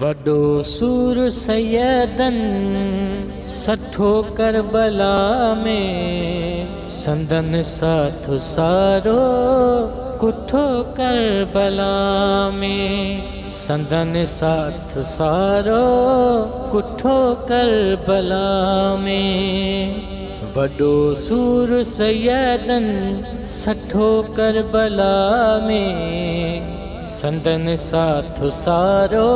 वॾो सूर सैदन सठो करबला में। संदन साथ सारो कुठो करबला में। संदन साथ सारो कुठो करबला में। वॾो सूर सैदन सठो करबला में। संदन साथ सारो,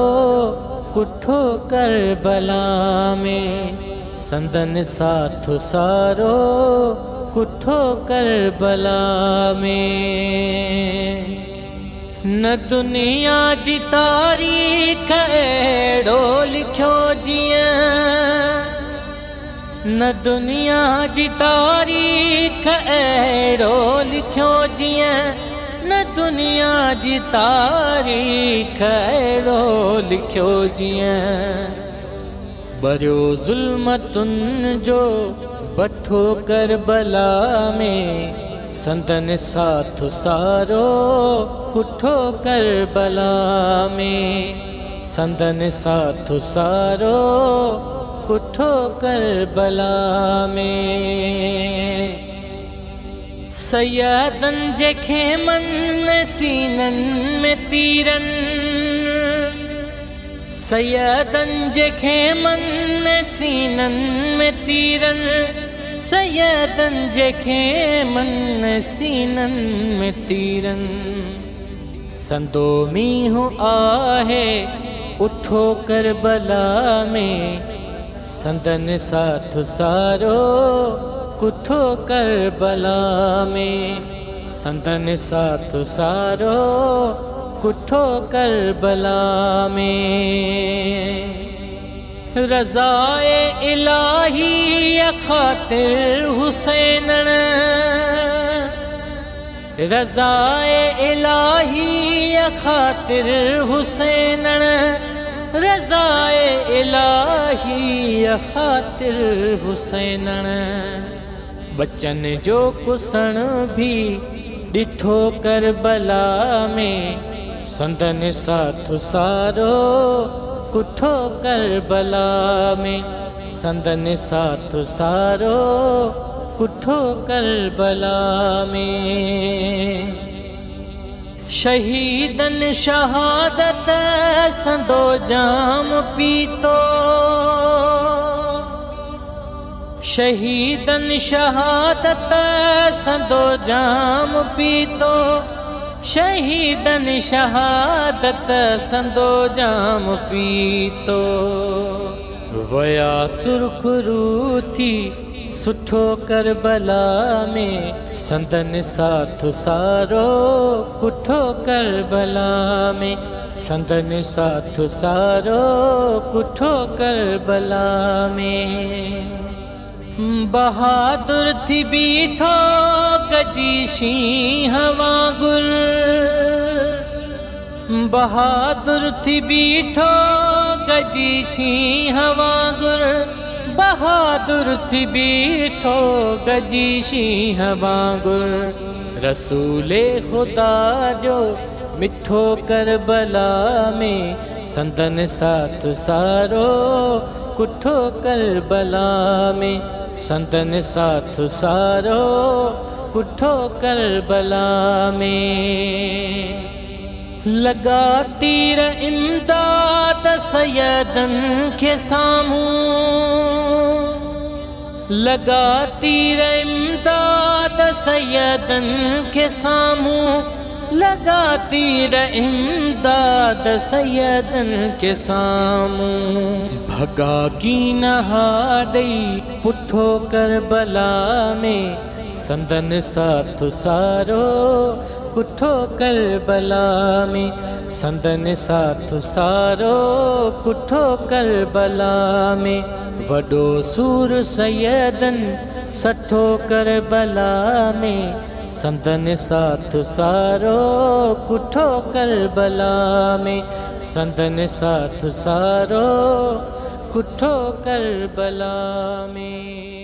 कुठो कर बला में? संदन साथ सारो, कुठो करबला में? न दुनिया जी तारीख़ अहिड़ो लिखियो जीअं न दुनिया जी तारीख़ अहिड़ो लिखियो जीअं न दुनिया जी तारीख़ अहिड़ो लिखियो जीअं बरियो ज़ुल्मतुनि जो बठो करबला में, संदन साथ सारो कुठो करबला में, संदन साथ सारो कुठो करबला में। सैदन जे खेमन सीनन में तीरन। सैदन जे खेमन सीनन में तीरन। सैदन जे खेमन सीनन में तीरन। संदो मींहु आहे, उठो करबला में। संदन साथ सारो कुठो करबला में? संदन साथ सारो कुठो करबला में? रज़ाए इलाही ख़ातिर हुसैन रज़ाए इलाही ख़ातिर हुसैन रज़ाए इलाही ख़ातिर हुसैन बचन जो कुसण भी ॾिठो करबला में संदन साथ सारो कुठो करबला में संदन साथ सारो कुठो करबला में। शहीदन शहादत संदो जाम पीतो शहीदन शहादत संदो जाम पीतो। शहीदन शहादत संदो जाम पीतो। वया सुरखरू थी, सुठो करबला में संदन साथ सारो, कुठो करबला में संदन साथ सारो, कुठो करबला में। बहादुर थी बीठो गजी शींह वांगुर। बहादुर थी बीठो गजी शींह वांगुर। बहादुर थी बीठो गजी शींह वांगुर। रसूले खुदा जो मिठो करबला में संदन साथ सारो कुठो करबला में संतन साथ सारो कुठो में। लगा तीर इमदाद सैदन के सामूं। लगा तीर इमदाद सैदन के सामूं भगा की नहाडई पुठो करबला में संदन साथ सारो कुठो में संदन साथ सारो कुठो करबला में वॾो सूर सैदन सठो करबला में संदन साथ सारो कुठो करबला में। संतन साथ सारो कुठो करबला में।